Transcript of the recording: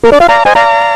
Música